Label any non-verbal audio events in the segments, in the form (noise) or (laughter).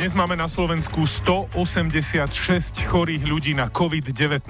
Dnes máme na Slovensku 186 chorých ľudí na COVID-19.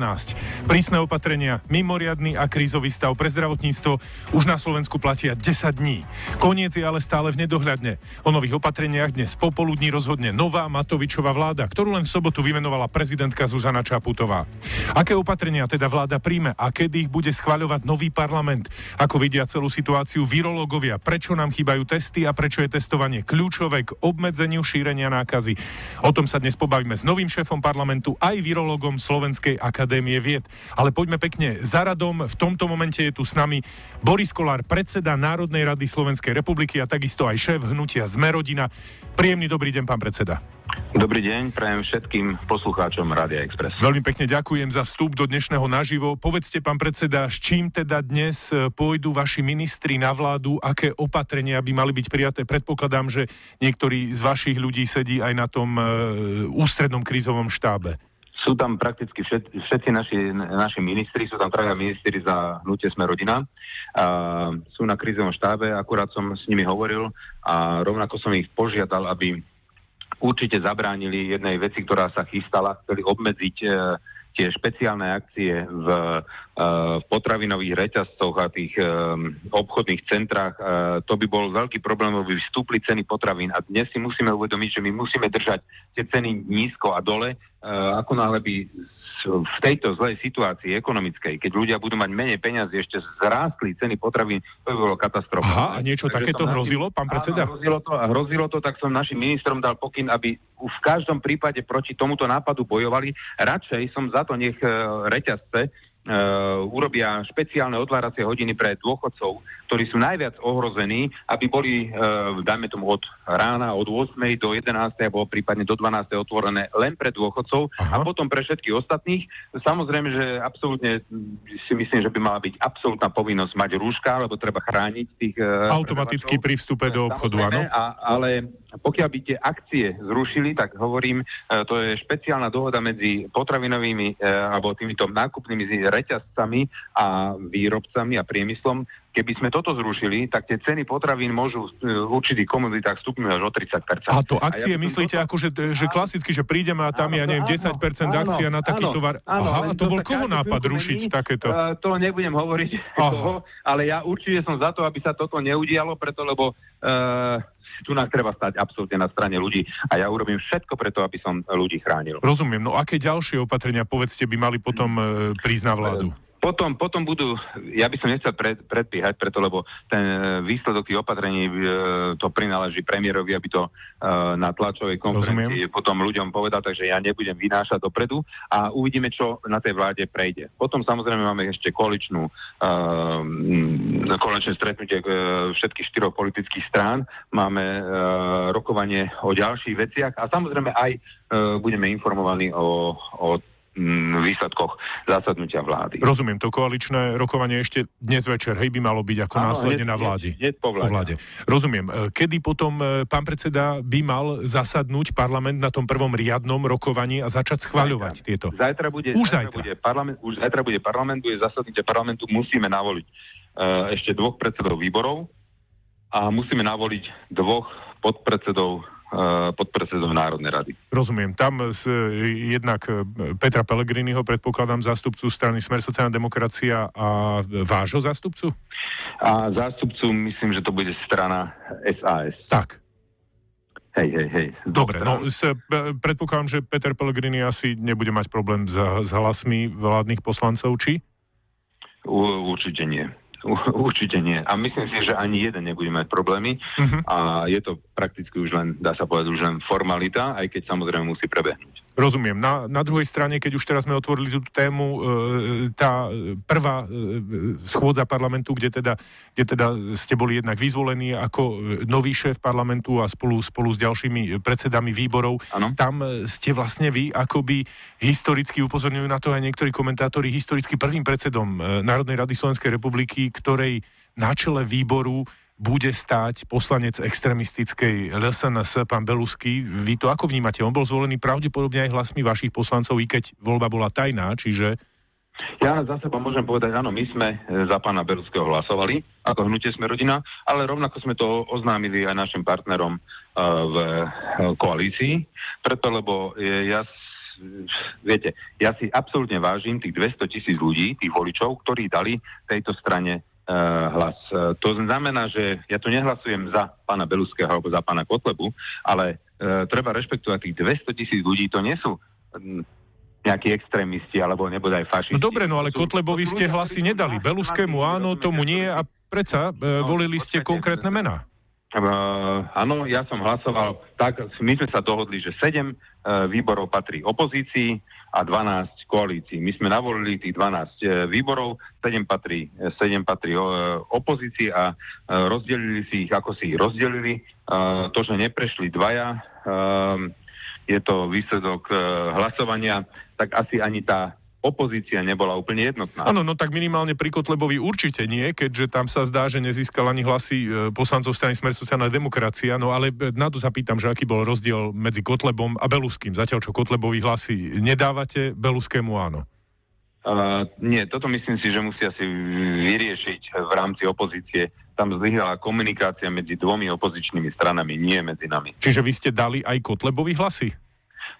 Prísne opatrenia, mimoriadný a krízový stav pre zdravotníctvo už na Slovensku platia 10 dní. Koniec je ale stále v nedohľadne. O nových opatreniach dnes popoludní rozhodne nová Matovičová vláda, ktorú len v sobotu vymenovala prezidentka Zuzana Čaputová. Aké opatrenia teda vláda príjme a kedy ich bude schvaľovať nový parlament? Ako vidia celú situáciu virológovia? Prečo nám chýbajú testy a prečo je testovanie kľúčové k obmedzeniu šírenia nákazy? Nákazy. O tom sa dnes pobavíme s novým šéfom parlamentu aj virologom Slovenskej akadémie vied. Ale poďme pekne za radom. V tomto momente je tu s nami Boris Kolár, predseda Národnej rady Slovenskej republiky a takisto aj šéf hnutia Zmerodina. Príjemný dobrý deň, pán predseda. Dobrý deň, prajem všetkým poslucháčom Rádia Express. Veľmi pekne ďakujem za vstup do dnešného naživo. Povedzte, pán predseda, s čím teda dnes e, pôjdu vaši ministri na vládu, aké opatrenia by mali byť prijaté? Predpokladám, že niektorí z vašich ľudí sedí aj na tom e, ústrednom krízovom štábe. Sú tam prakticky všet, všetci naši, naši ministri, sú tam traja ministri za hnutie Sme rodina. A sú na krízovom štábe, akurát som s nimi hovoril a rovnako som ich požiadal, aby určite zabránili jednej veci, ktorá sa chystala, chceli obmedziť e, tie špeciálne akcie v, e, v potravinových reťazcoch a tých e, obchodných centrách. E, to by bol veľký problém, aby vstúpli ceny potravín. A dnes si musíme uvedomiť, že my musíme držať tie ceny nízko a dole, ako náhle by v tejto zlej situácii ekonomickej, keď ľudia budú mať menej peniazy, ešte zrástli ceny potravín, to by bolo katastrofa. Aha, a niečo Takže takéto hrozilo, pán predseda? Áno, hrozilo to a hrozilo to, tak som našim ministrom dal pokyn, aby v každom prípade proti tomuto nápadu bojovali. Radšej som za to nech e, reťazce uh, urobia špeciálne otváracie hodiny pre dôchodcov, ktorí sú najviac ohrození, aby boli, uh, dajme tomu, od rána, od 8. do 11. alebo prípadne do 12. otvorené len pre dôchodcov Aha. a potom pre všetkých ostatných. Samozrejme, že absolútne si myslím, že by mala byť absolútna povinnosť mať rúška, lebo treba chrániť tých... Uh, Automaticky pri vstupe do obchodu, áno. ale pokiaľ by tie akcie zrušili, tak hovorím, to je špeciálna dohoda medzi potravinovými alebo týmito nákupnými reťazcami a výrobcami a priemyslom. Keby sme toto zrušili, tak tie ceny potravín môžu v určitých komoditách stupnúť až o 30%. A to akcie a ja myslíte toto... ako, že, že klasicky, že prídeme a tam, áno, ja neviem, 10% áno, akcia na taký áno, tovar. Áno, Aha, a to bol koho nápad rušiť takéto? Uh, to nebudem hovoriť, (laughs) toho, ale ja určite som za to, aby sa toto neudialo, preto lebo uh, tu nás treba stať absolútne na strane ľudí a ja urobím všetko preto, aby som ľudí chránil. Rozumiem. No aké ďalšie opatrenia, povedzte, by mali potom e, prísť na vládu? Potom, potom budú, ja by som nechcel pred, predbiehať, preto lebo ten e, výsledok tých opatrení e, to prináleží premiérovi, aby to e, na tlačovej konferencii Rozumiem. potom ľuďom povedal, takže ja nebudem vynášať dopredu a uvidíme, čo na tej vláde prejde. Potom samozrejme máme ešte koaličnú, koaličné stretnutie všetkých štyroch politických strán, máme rokovanie o ďalších veciach a samozrejme aj budeme informovaní o, o výsledkoch zásadnutia vlády. Rozumiem, to koaličné rokovanie ešte dnes večer, hej, by malo byť ako Áno, následne hneď, na vláde. Hneď po vláde. po vláde. Rozumiem. E, kedy potom e, pán predseda by mal zasadnúť parlament na tom prvom riadnom rokovaní a začať schváľovať zajtra. tieto? Zajtra bude, už zajtra. Bude parlament, už zajtra bude parlament, bude zasadnutie parlamentu, musíme navoliť uh, ešte dvoch predsedov výborov a musíme navoliť dvoch podpredsedov podpredsedom Národnej rady. Rozumiem. Tam z, jednak eh, Petra Pellegriniho, predpokladám, zástupcu strany Smer sociálna demokracia a vášho zástupcu? A zástupcu myslím, že to bude strana SAS. Tak. Hej, hej, hej. Dobre, no s, eh, predpokladám, že Peter Pellegrini asi nebude mať problém s, s hlasmi vládnych poslancov, či? U, určite nie. Určite nie. A myslím si, že ani jeden nebude mať problémy. Uh-huh. A je to prakticky už len, dá sa povedať, už len formalita, aj keď samozrejme musí prebehnúť. Rozumiem. Na, na druhej strane, keď už teraz sme otvorili túto tému, e, tá prvá e, schôdza parlamentu, kde teda, kde teda ste boli jednak vyzvolení ako nový šéf parlamentu a spolu, spolu s ďalšími predsedami výborov, ano. tam ste vlastne vy akoby historicky upozorňujú na to aj niektorí komentátori, historicky prvým predsedom e, Národnej rady Slovenskej republiky, ktorej na čele výboru bude stáť poslanec extremistickej LSNS, pán Belusky. Vy to ako vnímate? On bol zvolený pravdepodobne aj hlasmi vašich poslancov, i keď voľba bola tajná, čiže... Ja za seba môžem povedať, áno, my sme e, za pána Beruského hlasovali, ako hnutie sme rodina, ale rovnako sme to oznámili aj našim partnerom uh, v uh, koalícii, preto lebo ja viete, ja si absolútne vážim tých 200 tisíc ľudí, tých voličov, ktorí dali tejto strane hlas. To znamená, že ja tu nehlasujem za pána Beluského alebo za pána Kotlebu, ale uh, treba rešpektovať tých 200 tisíc ľudí, to nie sú nejakí extrémisti alebo nebude aj fašisti. No dobre, no ale Kotlebovi ste hlasy nedali. Beluskému áno, tomu nie a predsa e, volili ste konkrétne mená. Uh, áno, ja som hlasoval tak, my sme sa dohodli, že 7 uh, výborov patrí opozícii a 12 koalícií. My sme navolili tých 12 uh, výborov, 7 patrí, 7 patrí opozícii a rozdelili si ich, ako si ich rozdelili. To, že neprešli dvaja, je to výsledok hlasovania tak asi ani tá opozícia nebola úplne jednotná. Áno, no tak minimálne pri Kotlebovi určite nie, keďže tam sa zdá, že nezískal ani hlasy e, poslancov strany Smer sociálna demokracia, no ale e, na to sa pýtam, že aký bol rozdiel medzi Kotlebom a Beluským. Zatiaľ, čo Kotlebovi hlasy nedávate, Beluskému áno. Uh, nie, toto myslím si, že musia si vyriešiť v rámci opozície. Tam zlyhala komunikácia medzi dvomi opozičnými stranami, nie medzi nami. Čiže vy ste dali aj Kotlebovi hlasy?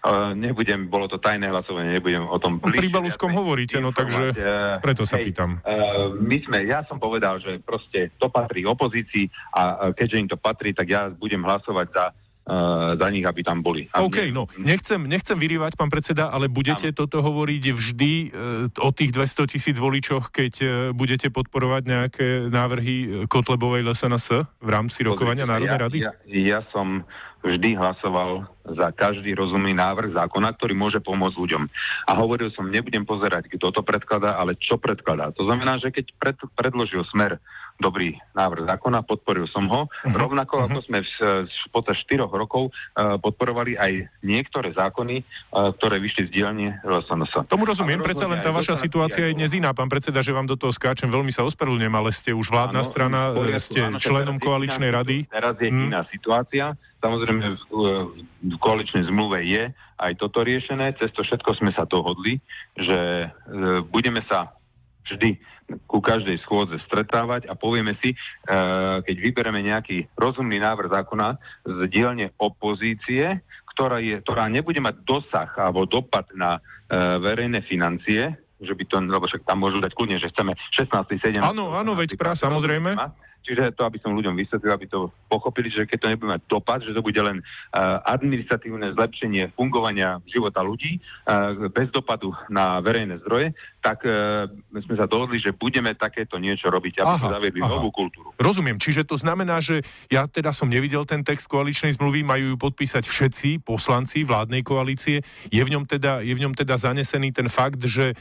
Uh, nebudem, bolo to tajné hlasovanie, nebudem o tom... No, pri Beluskom hovoríte, no takže preto sa hej, pýtam. Uh, my sme, ja som povedal, že proste to patrí opozícii a keďže im to patrí, tak ja budem hlasovať za Uh, za nich, aby tam boli. OK, no, nechcem, nechcem vyrývať, pán predseda, ale budete ano. toto hovoriť vždy uh, o tých 200 tisíc voličoch, keď uh, budete podporovať nejaké návrhy Kotlebovej LSNS v rámci rokovania Národnej ja, rady? Ja, ja som vždy hlasoval za každý rozumný návrh zákona, ktorý môže pomôcť ľuďom. A hovoril som, nebudem pozerať, kto to predkladá, ale čo predkladá. To znamená, že keď pred, predložil smer dobrý návrh zákona, podporil som ho. Uh-huh. Rovnako ako sme v, v počas 4 rokov uh, podporovali aj niektoré zákony, uh, ktoré vyšli z dielne LSNS. Tomu rozumiem, predsa len tá vaša situácia je dnes iná, pán predseda, že vám do toho skáčem, veľmi sa ospravedlňujem, ale ste už vládna áno, strana, poriadku, ste áno, členom koaličnej rady. Teraz je hmm. iná situácia. Samozrejme v, v koaličnej zmluve je aj toto riešené. Cez to všetko sme sa dohodli, že e, budeme sa vždy ku každej schôdze stretávať a povieme si, e, keď vybereme nejaký rozumný návrh zákona z dielne opozície, ktorá, je, ktorá nebude mať dosah alebo dopad na e, verejné financie, že by to, lebo však tam môžu dať kľudne, že chceme 16. 17. Áno, áno, veď prá, samozrejme. Čiže to, aby som ľuďom vysvetlil, aby to pochopili, že keď to nebude mať dopad, že to bude len uh, administratívne zlepšenie fungovania života ľudí uh, bez dopadu na verejné zdroje, tak uh, sme sa dohodli, že budeme takéto niečo robiť, aby sme zaviedli novú kultúru. Rozumiem, čiže to znamená, že ja teda som nevidel ten text koaličnej zmluvy, majú ju podpísať všetci poslanci vládnej koalície. Je v ňom teda, je v ňom teda zanesený ten fakt, že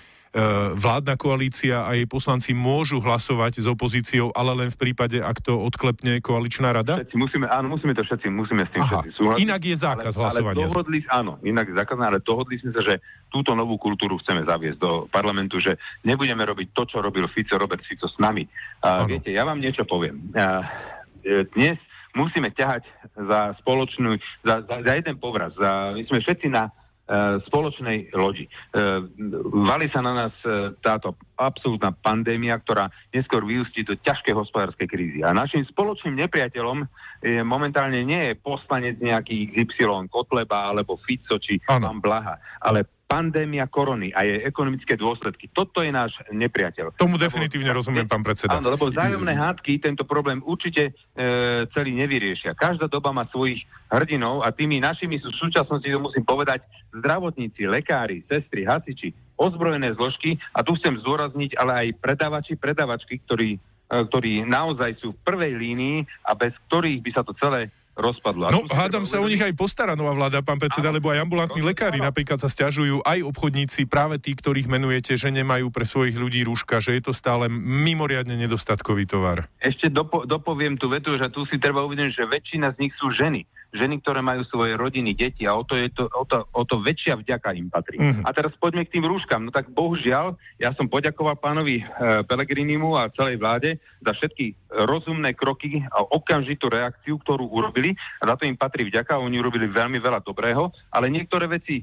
vládna koalícia a jej poslanci môžu hlasovať s opozíciou, ale len v prípade, ak to odklepne koaličná rada? Všetci musíme, áno, musíme to všetci, musíme s tým Aha. všetci súhlasiť. Inak je zákaz ale, hlasovania. Ale dohodli, áno, inak je zákaz, ale dohodli sme sa, že túto novú kultúru chceme zaviesť do parlamentu, že nebudeme robiť to, čo robil Fico, Robert Fico s nami. A, viete, ja vám niečo poviem. A, e, dnes musíme ťahať za spoločnú, za, za, za jeden povraz. Za, my sme všetci na spoločnej lodi. E, vali sa na nás e, táto absolútna pandémia, ktorá neskôr vyústí do ťažkej hospodárskej krízy. A našim spoločným nepriateľom momentálne nie je poslanec nejaký XY Kotleba alebo Fico či pán Blaha, ale pandémia korony a jej ekonomické dôsledky. Toto je náš nepriateľ. Tomu lebo, definitívne rozumiem, pán predseda. Áno, lebo vzájomné hádky tento problém určite e, celý nevyriešia. Každá doba má svojich hrdinov a tými našimi sú v súčasnosti, to musím povedať, zdravotníci, lekári, sestry, hasiči, ozbrojené zložky a tu chcem zdôrazniť, ale aj predávači, predavačky, ktorí, e, ktorí naozaj sú v prvej línii a bez ktorých by sa to celé rozpadlo. No, hádam sa o nich aj postará nová vláda, pán predseda, lebo aj ambulantní lekári napríklad sa stiažujú, aj obchodníci, práve tí, ktorých menujete, že nemajú pre svojich ľudí rúška, že je to stále mimoriadne nedostatkový tovar. Ešte dopo, dopoviem tú vetu, že tu si treba uvedieť, že väčšina z nich sú ženy ženy, ktoré majú svoje rodiny, deti a o to, je to, o to, o to väčšia vďaka im patrí. Mm. A teraz poďme k tým rúškam. No tak bohužiaľ, ja som poďakoval pánovi e, Pelegrinimu a celej vláde za všetky rozumné kroky a okamžitú reakciu, ktorú urobili a za to im patrí vďaka, oni urobili veľmi veľa dobrého, ale niektoré veci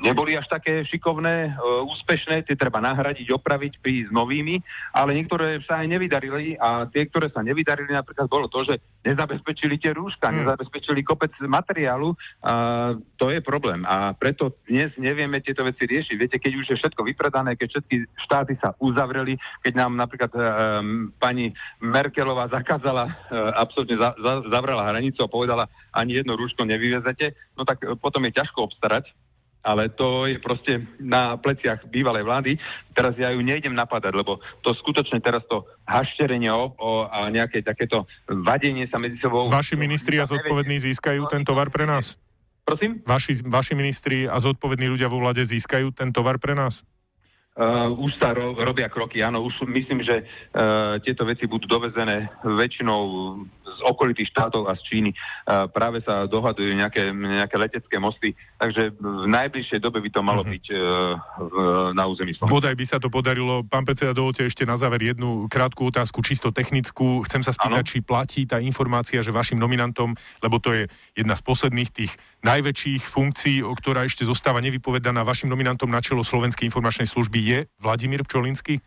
neboli až také šikovné, e, úspešné, tie treba nahradiť, opraviť, prísť novými, ale niektoré sa aj nevydarili a tie, ktoré sa nevydarili, napríklad bolo to, že nezabezpečili tie rúška, hmm. nezabezpečili kopec materiálu, a to je problém. A preto dnes nevieme tieto veci riešiť. Viete, keď už je všetko vypredané, keď všetky štáty sa uzavreli, keď nám napríklad um, pani Merkelová zakázala, uh, absolútne za, za, zavrela hranicu a povedala, ani jedno rúško nevyvezete, no tak potom je ťažko obstarať ale to je proste na pleciach bývalej vlády. Teraz ja ju nejdem napadať, lebo to skutočne teraz to hašterenie o, o, a nejaké takéto vadenie sa medzi sebou... Vaši ministri a zodpovední získajú ten tovar pre nás? Prosím? Vaši, vaši ministri a zodpovední ľudia vo vláde získajú ten tovar pre nás? Uh, už sa ro, robia kroky, áno, už myslím, že uh, tieto veci budú dovezené väčšinou z okolitých štátov a z Číny. Práve sa dohadujú nejaké, nejaké letecké mosty, takže v najbližšej dobe by to malo uh-huh. byť v, na území Slovenska. Bodaj by sa to podarilo. Pán predseda, dovolte ešte na záver jednu krátku otázku, čisto technickú. Chcem sa spýtať, ano. či platí tá informácia, že vašim nominantom, lebo to je jedna z posledných tých najväčších funkcií, o ktorá ešte zostáva nevypovedaná, vašim nominantom na čelo Slovenskej informačnej služby je Vladimír Pčolinský?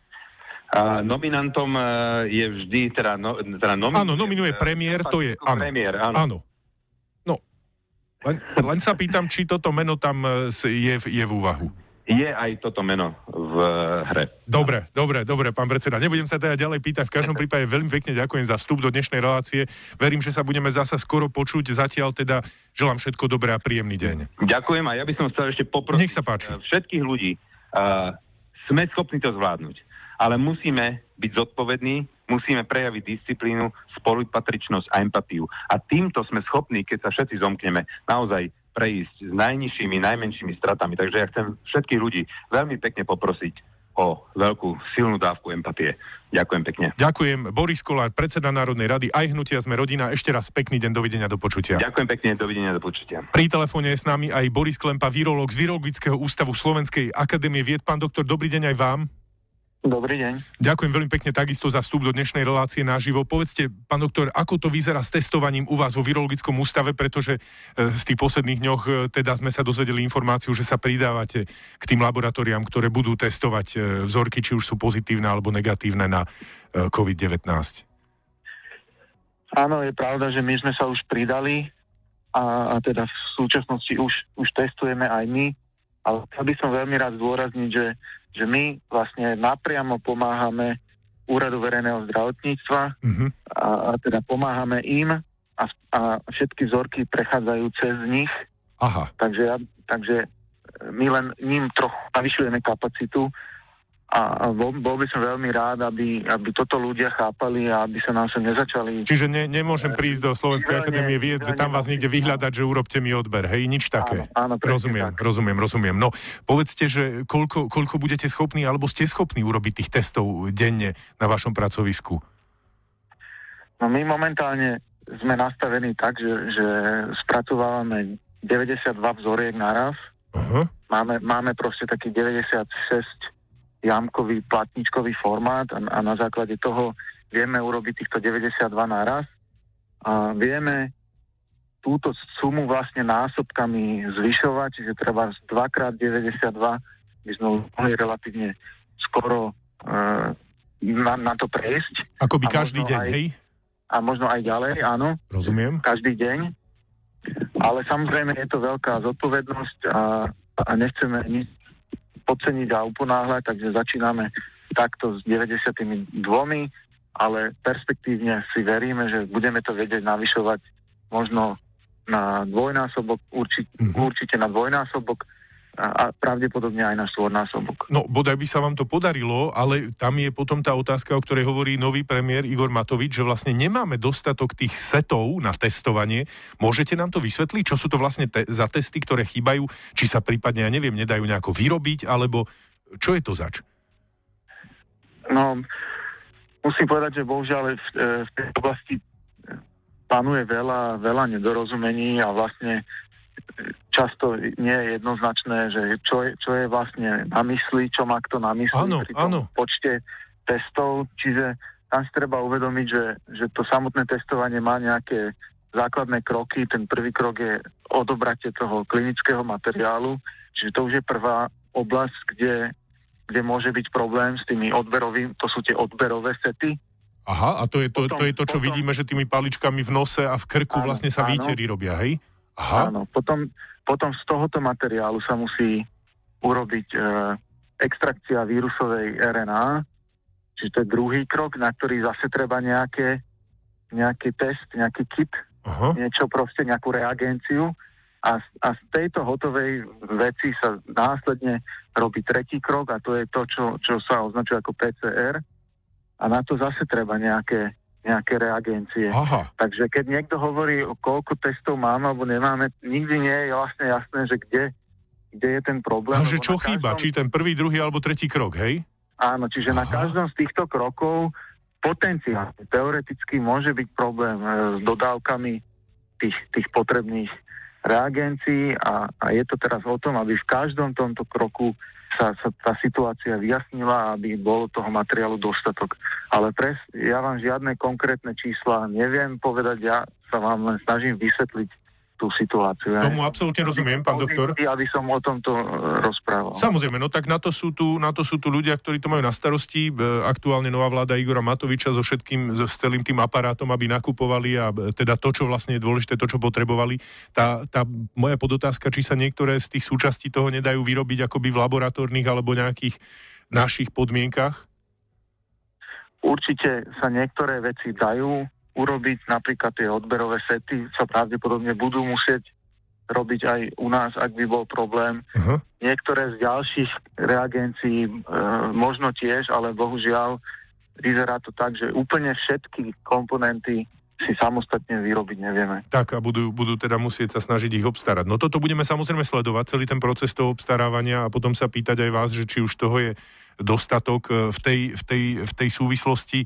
A nominantom e, je vždy, teda, no, teda nominuje... Áno, nominuje premiér, to je, áno. Premiér, áno. áno. No, len, len sa pýtam, či toto meno tam e, je, je v úvahu. Je aj toto meno v hre. Dobre, dobre, dobre, pán predseda. Nebudem sa teda ďalej pýtať. V každom prípade veľmi pekne ďakujem za vstup do dnešnej relácie. Verím, že sa budeme zasa skoro počuť. Zatiaľ teda želám všetko dobré a príjemný deň. Ďakujem a ja by som chcel ešte poprosiť Nech sa páči. všetkých ľudí, uh, sme schopní to zvládnuť. Ale musíme byť zodpovední, musíme prejaviť disciplínu, spolupatričnosť a empatiu. A týmto sme schopní, keď sa všetci zomkneme, naozaj prejsť s najnižšími, najmenšími stratami. Takže ja chcem všetkých ľudí veľmi pekne poprosiť o veľkú silnú dávku empatie. Ďakujem pekne. Ďakujem. Boris Kolár, predseda Národnej rady, aj hnutia sme rodina. Ešte raz pekný deň, dovidenia, do počutia. Ďakujem pekne, dovidenia, do počutia. Pri telefóne je s nami aj Boris Klempa, virológ z Virologického ústavu Slovenskej akadémie vied. Pán doktor, dobrý deň aj vám. Dobrý deň. Ďakujem veľmi pekne takisto za vstup do dnešnej relácie naživo. Povedzte, pán doktor, ako to vyzerá s testovaním u vás vo virologickom ústave, pretože e, z tých posledných dňoch e, teda sme sa dozvedeli informáciu, že sa pridávate k tým laboratóriám, ktoré budú testovať e, vzorky, či už sú pozitívne alebo negatívne na COVID-19. Áno, je pravda, že my sme sa už pridali a, a teda v súčasnosti už, už testujeme aj my, ale chcel by som veľmi rád zdôrazniť, že že my vlastne napriamo pomáhame Úradu verejného zdravotníctva uh-huh. a, a teda pomáhame im a, a všetky vzorky prechádzajú cez nich. Aha. Takže, ja, takže my len ním trochu navyšujeme kapacitu a bol, bol by som veľmi rád, aby, aby toto ľudia chápali a aby sa nám sa nezačali... Čiže ne, nemôžem prísť do Slovenskej akadémie vied, tam vás niekde vyhľadať, že urobte mi odber, hej, nič také. Áno, áno, rozumiem, tak. rozumiem, rozumiem. No, povedzte, že koľko, koľko budete schopní, alebo ste schopní urobiť tých testov denne na vašom pracovisku? No my momentálne sme nastavení tak, že, že spracovávame 92 vzoriek naraz. Uh-huh. Máme, máme proste taký 96 jamkový platničkový formát a, a na základe toho vieme urobiť týchto 92 naraz a vieme túto sumu vlastne násobkami zvyšovať, čiže treba 2x92 by sme mohli relatívne skoro e, na, na to prejsť. Ako by každý deň, aj, hej? A možno aj ďalej, áno. Rozumiem. Každý deň. Ale samozrejme je to veľká zodpovednosť a, a nechceme nič podceniť a uponáhľať, takže začíname takto s 92, ale perspektívne si veríme, že budeme to vedieť navyšovať možno na dvojnásobok, určite, mm-hmm. určite na dvojnásobok a pravdepodobne aj na štvornásobok. No, bodaj by sa vám to podarilo, ale tam je potom tá otázka, o ktorej hovorí nový premiér Igor Matovič, že vlastne nemáme dostatok tých setov na testovanie. Môžete nám to vysvetliť, čo sú to vlastne te- za testy, ktoré chýbajú, či sa prípadne, ja neviem, nedajú nejako vyrobiť, alebo čo je to zač? No, musím povedať, že bohužiaľ v, e, v tej oblasti panuje veľa, veľa nedorozumení a vlastne často nie je jednoznačné, že čo je, čo je vlastne na mysli, čo má kto na mysli áno, pri tom áno. počte testov, čiže tam si treba uvedomiť, že, že to samotné testovanie má nejaké základné kroky. Ten prvý krok je odobratie toho klinického materiálu, čiže to už je prvá oblasť, kde, kde môže byť problém s tými odberovými, to sú tie odberové sety. Aha, a to je to, potom, to, je to čo potom, vidíme, že tými paličkami v nose a v krku áno, vlastne sa výtery robia, hej? Aha. Áno, potom, potom z tohoto materiálu sa musí urobiť e, extrakcia vírusovej RNA, čiže to je druhý krok, na ktorý zase treba nejaké, nejaký test, nejaký kit, Aha. niečo proste, nejakú reagenciu a, a z tejto hotovej veci sa následne robí tretí krok a to je to, čo, čo sa označuje ako PCR a na to zase treba nejaké, nejaké reagencie. Aha. Takže keď niekto hovorí, o koľko testov máme alebo nemáme, nikdy nie je vlastne jasné, že kde, kde je ten problém. A že čo chýba? Každom... Či ten prvý, druhý alebo tretí krok, hej? Áno, čiže Aha. na každom z týchto krokov potenciálne, teoreticky môže byť problém e, s dodávkami tých, tých potrebných reagencií a, a je to teraz o tom, aby v každom tomto kroku sa, sa tá situácia vyjasnila, aby bolo toho materiálu dostatok. Ale pres, ja vám žiadne konkrétne čísla neviem povedať, ja sa vám len snažím vysvetliť tú situáciu. Tomu absolútne rozumiem, pán doktor. Aby som o tomto e, rozprával. Samozrejme, no tak na to sú tu, na to sú tu ľudia, ktorí to majú na starosti. E, aktuálne nová vláda Igora Matoviča so všetkým, s celým tým aparátom, aby nakupovali a e, teda to, čo vlastne je dôležité, to, čo potrebovali. Tá, tá moja podotázka, či sa niektoré z tých súčastí toho nedajú vyrobiť akoby v laboratórnych alebo nejakých našich podmienkach? Určite sa niektoré veci dajú urobiť. Napríklad tie odberové sety sa pravdepodobne budú musieť robiť aj u nás, ak by bol problém. Uh-huh. Niektoré z ďalších reagencií e, možno tiež, ale bohužiaľ vyzerá to tak, že úplne všetky komponenty si samostatne vyrobiť nevieme. Tak a budú, budú teda musieť sa snažiť ich obstarať. No toto budeme samozrejme sledovať, celý ten proces toho obstarávania a potom sa pýtať aj vás, že či už toho je dostatok e, v tej, v tej, v tej súvislosti.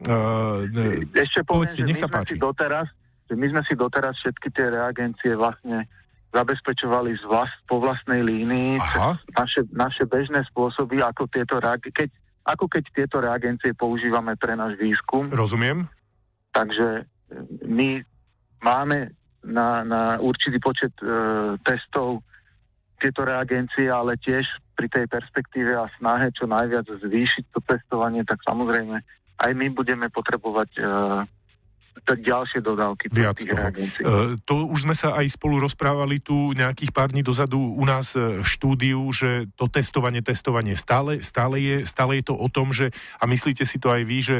Uh, Ešte poviem, povedzte, nech sa páči. Doteraz, že my sme si doteraz všetky tie reagencie vlastne zabezpečovali z vlast, po vlastnej línii Aha. naše, naše bežné spôsoby, ako, tieto reag- keď, ako keď tieto reagencie používame pre náš výskum. Rozumiem. Takže e, my máme na, na určitý počet e, testov tieto reagencie, ale tiež pri tej perspektíve a snahe čo najviac zvýšiť to testovanie, tak samozrejme aj my budeme potrebovať uh, ďalšie dodávky. Viac toho. Uh, to už sme sa aj spolu rozprávali tu nejakých pár dní dozadu u nás e, v štúdiu, že to testovanie, testovanie stále, stále, je, stále je to o tom, že a myslíte si to aj vy, že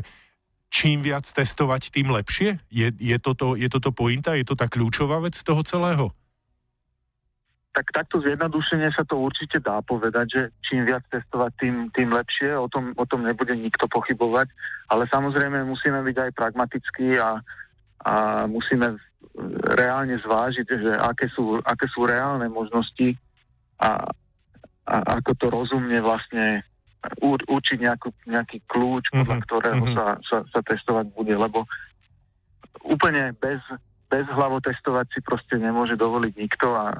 čím viac testovať, tým lepšie? Je, je, toto, je toto pointa? Je to tá kľúčová vec z toho celého? Tak takto zjednodušene sa to určite dá povedať, že čím viac testovať, tým, tým lepšie, o tom, o tom nebude nikto pochybovať, ale samozrejme musíme byť aj pragmatickí a, a musíme reálne zvážiť, že aké sú, aké sú reálne možnosti a, a ako to rozumne vlastne ur, určiť nejakú, nejaký kľúč, podľa mm-hmm. ktorého mm-hmm. Sa, sa, sa testovať bude, lebo úplne bez, bez hlavo testovať si proste nemôže dovoliť nikto a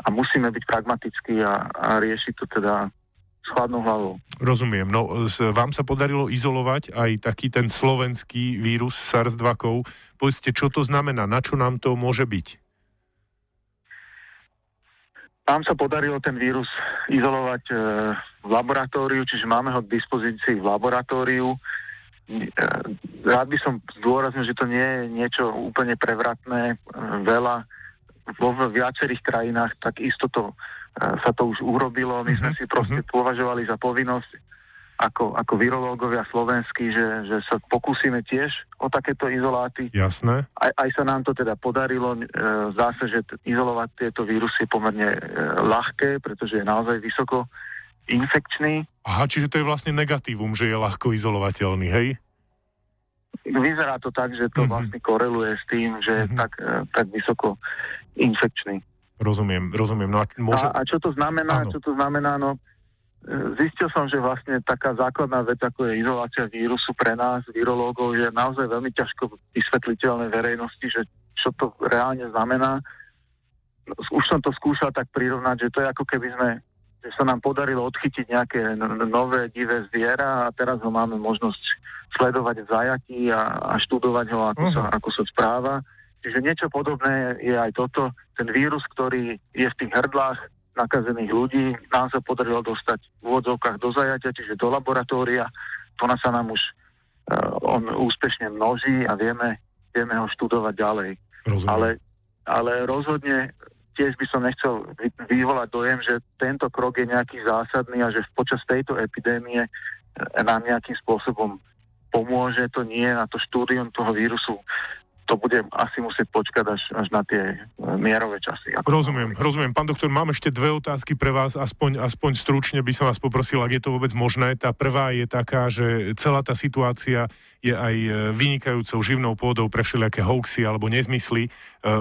a musíme byť pragmatickí a, a riešiť to teda s chladnou hlavou. Rozumiem. No, vám sa podarilo izolovať aj taký ten slovenský vírus SARS-2. Povedzte, čo to znamená? Na čo nám to môže byť? Nám sa podarilo ten vírus izolovať e, v laboratóriu, čiže máme ho k dispozícii v laboratóriu. E, rád by som zdôraznil, že to nie je niečo úplne prevratné. E, veľa vo viacerých krajinách, tak isto to, e, sa to už urobilo. My sme mhm, si proste mhm. považovali za povinnosť ako, ako virológovia slovenskí, že, že sa pokúsime tiež o takéto izoláty. Jasné. Aj, aj sa nám to teda podarilo. E, zdá sa, že t- izolovať tieto vírusy je pomerne e, ľahké, pretože je naozaj vysoko infekčný. Aha, čiže to je vlastne negatívum, že je ľahko izolovateľný, hej? Vyzerá to tak, že to mm-hmm. vlastne koreluje s tým, že mm-hmm. je tak, e, tak vysoko infekčný. Rozumiem, rozumiem. No a, môže... a, a čo to znamená? Ano. Čo to znamená? No, e, zistil som, že vlastne taká základná vec, ako je izolácia vírusu pre nás, virológov, je naozaj veľmi ťažko vysvetliteľné verejnosti, že čo to reálne znamená. Už som to skúšal tak prirovnať, že to je ako keby sme že sa nám podarilo odchytiť nejaké nové divé zviera a teraz ho máme možnosť sledovať v zajatí a, a študovať ho, ako, uh-huh. sa, ako sa správa. čiže niečo podobné je aj toto. Ten vírus, ktorý je v tých hrdlách nakazených ľudí, nám sa podarilo dostať v úvodzovkách do zajatia, čiže do laboratória. To sa nám už uh, on úspešne množí a vieme, vieme ho študovať ďalej. Ale, ale rozhodne tiež by som nechcel vyvolať dojem, že tento krok je nejaký zásadný a že počas tejto epidémie e, nám nejakým spôsobom pomôže. To nie na to štúdium toho vírusu to bude asi musieť počkať až, až na tie e, mierové časy. Rozumiem, rozumiem. Pán doktor, mám ešte dve otázky pre vás, aspoň, aspoň stručne by som vás poprosil, ak je to vôbec možné. Tá prvá je taká, že celá tá situácia je aj e, vynikajúcou živnou pôdou pre všelijaké hoaxy alebo nezmysly. E,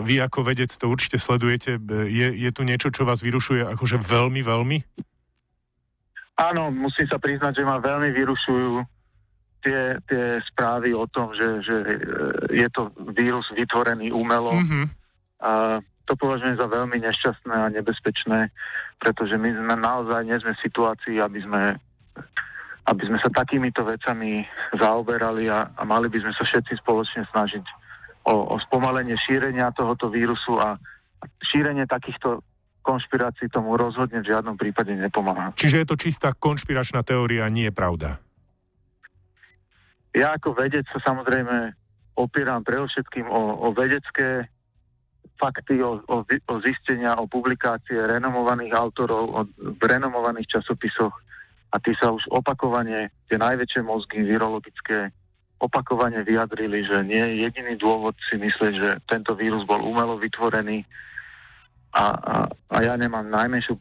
vy ako vedec to určite sledujete. Je, je tu niečo, čo vás vyrušuje akože veľmi, veľmi? Áno, musím sa priznať, že ma veľmi vyrušujú tie, tie správy o tom, že, že e, je to vírus vytvorený umelo. Mm-hmm. A to považujem za veľmi nešťastné a nebezpečné, pretože my sme naozaj nie sme v situácii, aby sme, aby sme sa takýmito vecami zaoberali a, a mali by sme sa všetci spoločne snažiť o, o spomalenie šírenia tohoto vírusu a šírenie takýchto konšpirácií tomu rozhodne v žiadnom prípade nepomáha. Čiže je to čistá konšpiračná teória, nie je pravda? Ja ako vedec sa samozrejme opieram všetkým o, o vedecké fakty, o, o, o zistenia, o publikácie renomovaných autorov, o, v renomovaných časopisoch. A tí sa už opakovane, tie najväčšie mozgy virologické, opakovane vyjadrili, že nie je jediný dôvod si myslieť, že tento vírus bol umelo vytvorený. A, a, a ja nemám najmenšiu,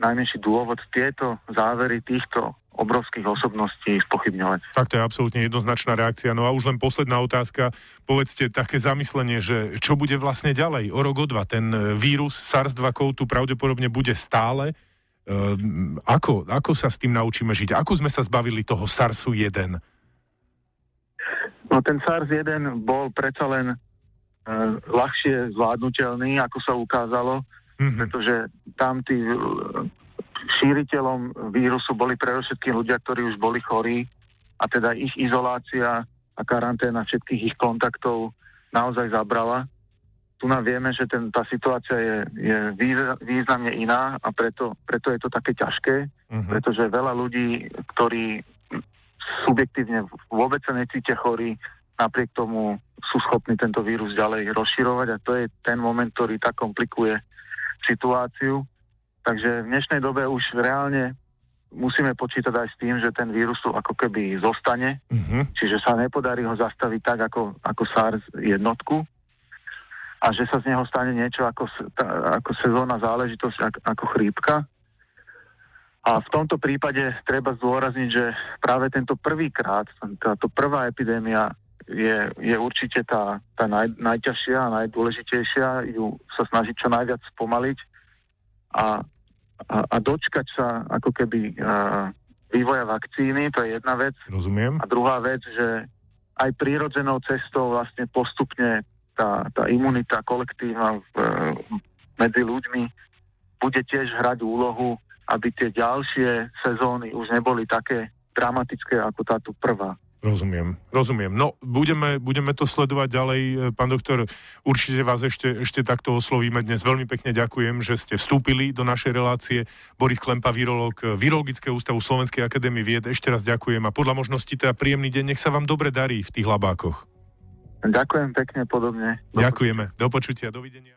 najmenší dôvod tieto závery týchto obrovských osobností spochybňovať. Tak to je absolútne jednoznačná reakcia. No a už len posledná otázka. Povedzte také zamyslenie, že čo bude vlastne ďalej o rok, o dva? Ten e, vírus SARS-2 tu pravdepodobne bude stále. Ehm, ako, ako sa s tým naučíme žiť? Ako sme sa zbavili toho SARSu-1? No ten SARS-1 bol predsa len e, ľahšie zvládnutelný, ako sa ukázalo, mm-hmm. pretože tam tí šíriteľom vírusu boli predovšetkým ľudia, ktorí už boli chorí a teda ich izolácia a karanténa všetkých ich kontaktov naozaj zabrala. Tu nám vieme, že ten, tá situácia je, je významne iná a preto, preto je to také ťažké, uh-huh. pretože veľa ľudí, ktorí subjektívne vôbec sa necítia chorí, napriek tomu sú schopní tento vírus ďalej rozširovať a to je ten moment, ktorý tak komplikuje situáciu. Takže v dnešnej dobe už reálne musíme počítať aj s tým, že ten vírus tu ako keby zostane, uh-huh. čiže sa nepodarí ho zastaviť tak ako, ako SARS jednotku a že sa z neho stane niečo ako, ako sezónna záležitosť, ako, chrípka. A v tomto prípade treba zdôrazniť, že práve tento prvýkrát, táto prvá epidémia je, je určite tá, tá naj, najťažšia a najdôležitejšia, ju sa snažiť čo najviac spomaliť a a, a dočkať sa ako keby a, vývoja vakcíny, to je jedna vec. Rozumiem. A druhá vec, že aj prírodzenou cestou vlastne postupne tá, tá imunita kolektívna v, medzi ľuďmi bude tiež hrať úlohu, aby tie ďalšie sezóny už neboli také dramatické ako táto prvá. Rozumiem, rozumiem. No, budeme, budeme to sledovať ďalej. E, pán doktor, určite vás ešte, ešte takto oslovíme dnes. Veľmi pekne ďakujem, že ste vstúpili do našej relácie. Boris Klempa, virológ Virologického ústavu Slovenskej akadémie vied. Ešte raz ďakujem a podľa možnosti teda príjemný deň. Nech sa vám dobre darí v tých labákoch. Ďakujem pekne, podobne. Do Ďakujeme. Do počutia, dovidenia.